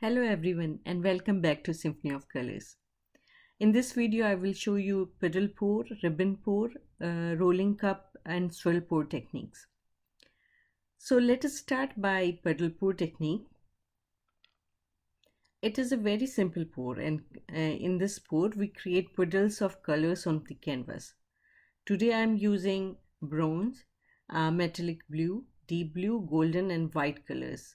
Hello everyone and welcome back to Symphony of Colors. In this video I will show you puddle pour, ribbon pour, uh, rolling cup and swirl pour techniques. So let us start by puddle pour technique. It is a very simple pour and uh, in this pour we create puddles of colors on the canvas. Today I am using bronze, uh, metallic blue, deep blue, golden and white colors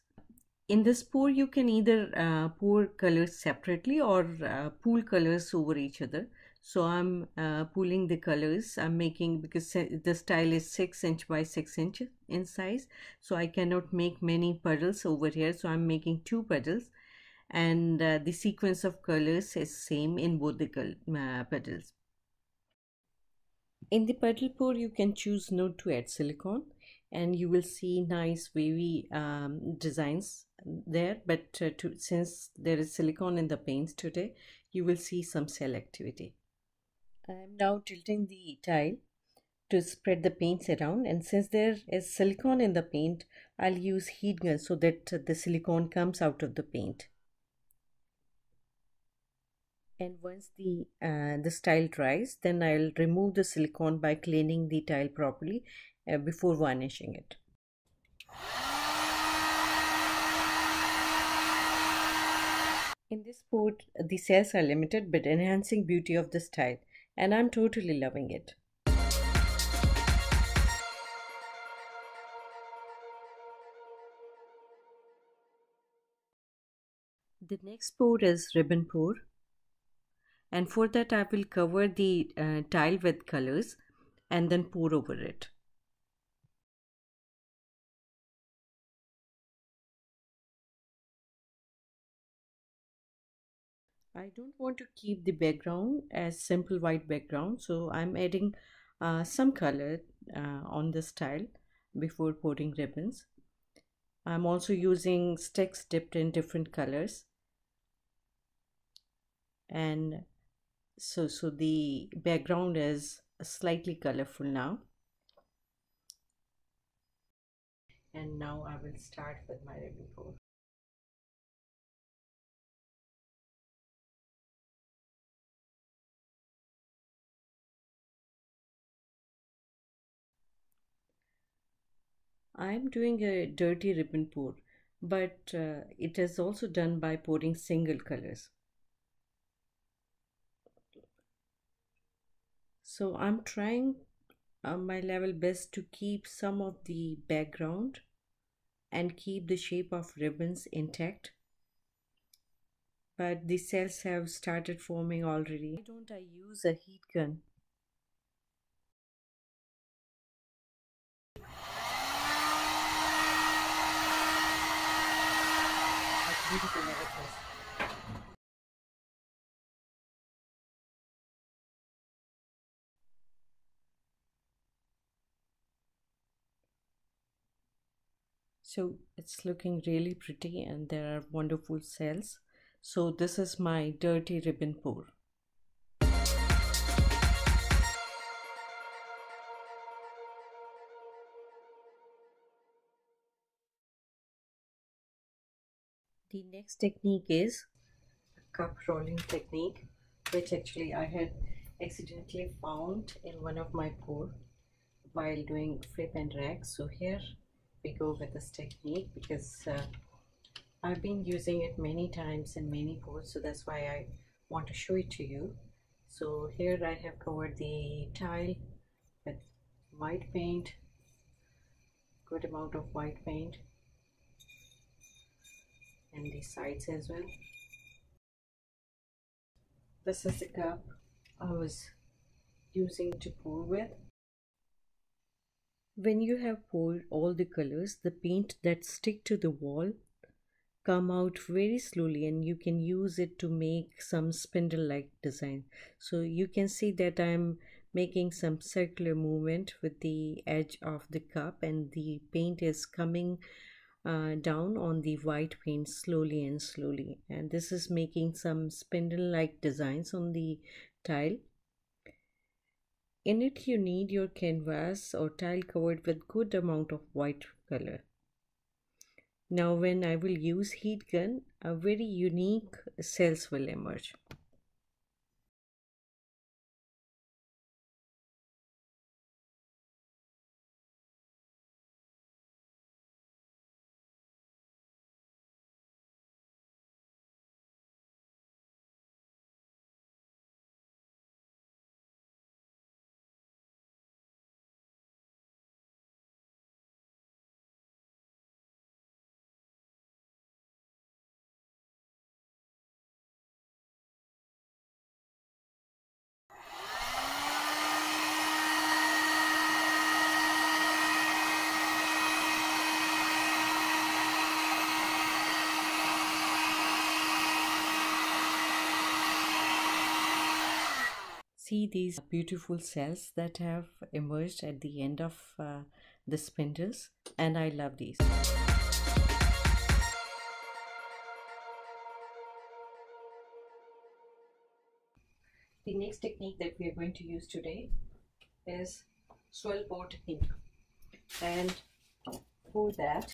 in this pour you can either uh, pour colors separately or uh, pool colors over each other. So i'm uh, pooling the colors. I'm making because the style is 6 inch by 6 inch in size. So i cannot make many puddles over here. So i'm making two puddles. And uh, the sequence of colors is same in both the uh, puddles. In the puddle pour you can choose not to add silicone and you will see nice wavy um, designs there. But uh, to, since there is silicone in the paints today you will see some cell activity I am now tilting the tile to spread the paints around. And since there is silicone in the paint I'll use heat gun so that the silicone comes out of the paint. And once the uh, tile dries then I'll remove the silicone by cleaning the tile properly before varnishing it In this port, the cells are limited but enhancing beauty of the style and I'm totally loving it. The next pour is ribbon pour and for that I will cover the uh, tile with colors and then pour over it. I don't want to keep the background as simple white background so I'm adding uh, some color uh, on this tile before pouring ribbons. I'm also using sticks dipped in different colors and so so the background is slightly colorful now and now I will start with my ribbon. I'm doing a dirty ribbon pour, but uh, it is also done by pouring single colors. So I'm trying uh, my level best to keep some of the background and keep the shape of ribbons intact. But the cells have started forming already. Why don't I use a heat gun? So it's looking really pretty and there are wonderful cells. So this is my dirty ribbon pour. The next technique is cup rolling technique, which actually I had accidentally found in one of my pour while doing flip and drag. So here we go with this technique because uh, I've been using it many times in many pours, so that's why I want to show it to you. So here I have covered the tile with white paint, good amount of white paint and the sides as well. This is the cup I was using to pour with. When you have poured all the colors the paint that stick to the wall come out very slowly and you can use it to make some spindle like design. So you can see that I'm making some circular movement with the edge of the cup and the paint is coming uh, down on the white paint slowly and slowly. And this is making some spindle like designs on the tile. In it you need your canvas or tile covered with good amount of white color. Now when I will use heat gun, a very unique cells will emerge. See these beautiful cells that have emerged at the end of uh, the spindles and I love these. The next technique that we are going to use today is swirl pour technique and for that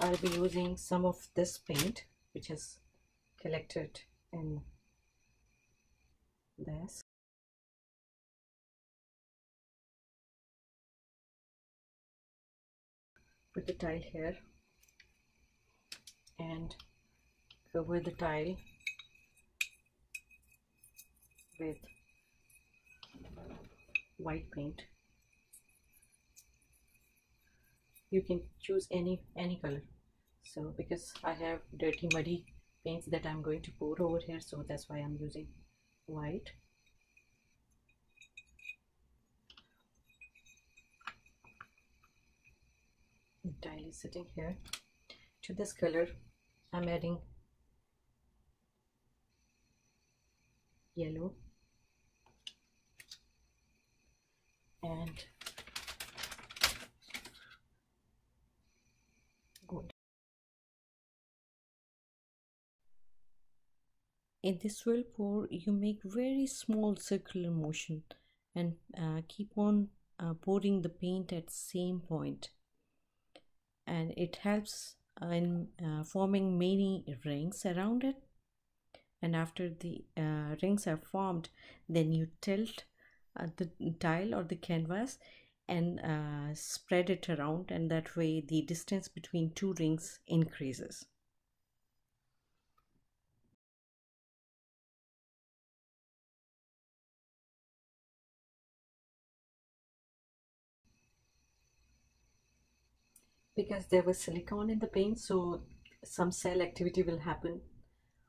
I'll be using some of this paint which is collected in this put the tile here. And cover the tile with white paint. You can choose any any color. So because I have dirty muddy paints that I'm going to pour over here so that's why I'm using white. Is sitting here. To this color I'm adding yellow. And In this swirl pour, you make very small circular motion and uh, keep on uh, pouring the paint at same. And it helps in uh, forming many rings around it. And after the uh, rings are formed, then you tilt uh, the tile or the canvas and uh, spread it around and that way the distance between two rings increases. Because there was silicone in the paint so some cell activity will happen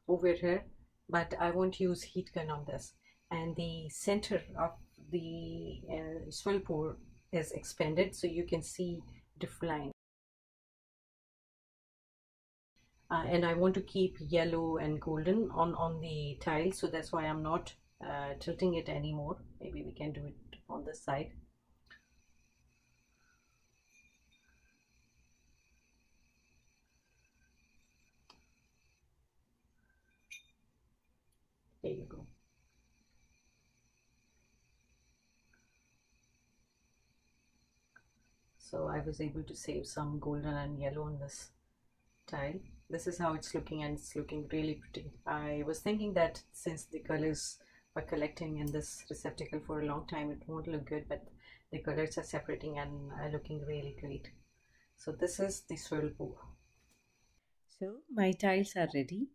over here but I won't use heat gun on this. And the center of the uh, swirl pour is expanded so you can see different line uh, and I want to keep yellow and golden on on the tile so that's why I'm not uh, tilting it anymore. Maybe we can do it on this side There you go. So I was able to save some golden and yellow on this tile. This is how it's looking and it's looking really pretty. I was thinking that since the colors were collecting in this receptacle for a long time, it won't look good, but the colors are separating and are looking really great. So this is the swirl pour So my tiles are ready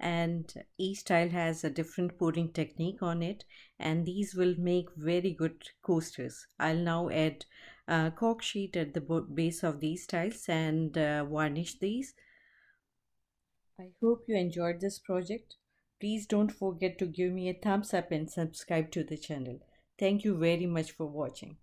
and each tile has a different pouring technique on it and these will make very good coasters. I'll now add a cork sheet at the base of these tiles and uh, varnish these. I hope you enjoyed this project. Please don't forget to give me a thumbs up and subscribe to the channel. Thank you very much for watching.